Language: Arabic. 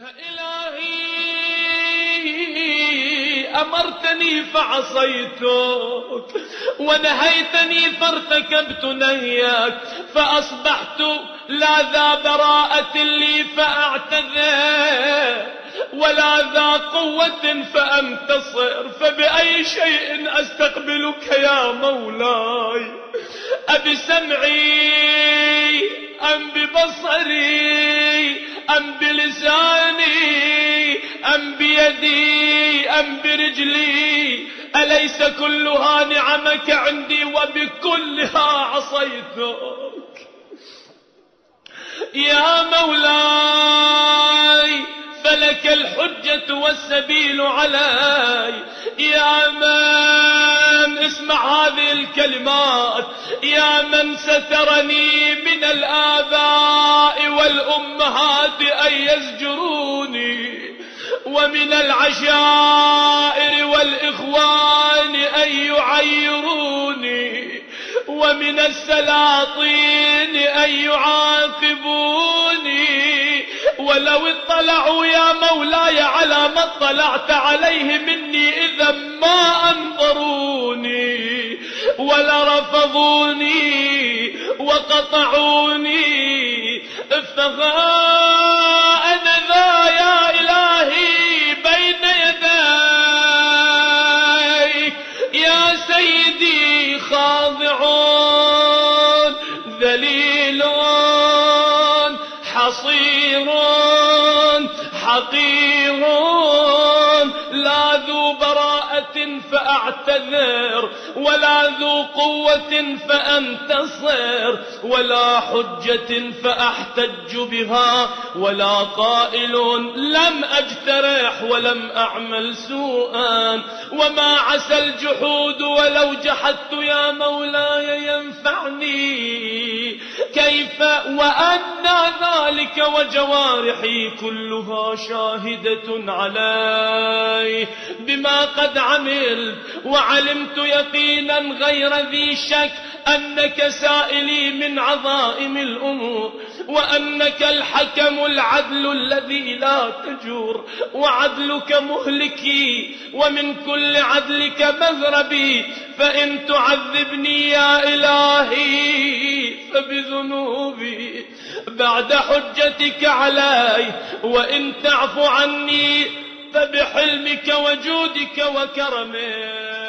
إلهي أمرتني فعصيتك ونهيتني فارتكبت نهيك فأصبحت لا ذا براءة لي فأعتذر ولا ذا قوة فأنتصر فبأي شيء أستقبلك يا مولاي؟ أبسمعي أم ببصري أم بلساني؟ أم بيدي أم برجلي أليس كلها نعمك عندي وبكلها عصيتك؟ يا مولاي فلك الحجة والسبيل علي. يا من اسمع هذه الكلمات يا من سترني من الآباء والأمهات أن يزجروني. ومن العشائر والإخوان أن يعيروني ومن السلاطين أن يعاقبوني. ولو اطلعوا يا مولاي على ما اطلعت عليه مني إذا ما أنظروني. ولرفضوني وقطعوني فغا سيدي خاضعون ذليلون حصيرون حقيرون. لا ذو فأعتذر ولا ذو قوة فأنتصر ولا حجة فأحتج بها ولا قائل لم أجترح ولم أعمل سوءا. وما عسى الجحود ولو جحدت يا مولاي ينفعني. كيف وأن ذلك وجوارحي كلها شاهدة علي. قد عملت وعلمت يقينا غير ذي شك أنك سائلي من عظائم الأمور وأنك الحكم العدل الذي لا تجور وعدلك مهلكي ومن كل عدلك مذربي فإن تعذبني يا إلهي فبذنوبي بعد حجتك علي وإن تعفو عني فبحلمك وجودك وكرمك.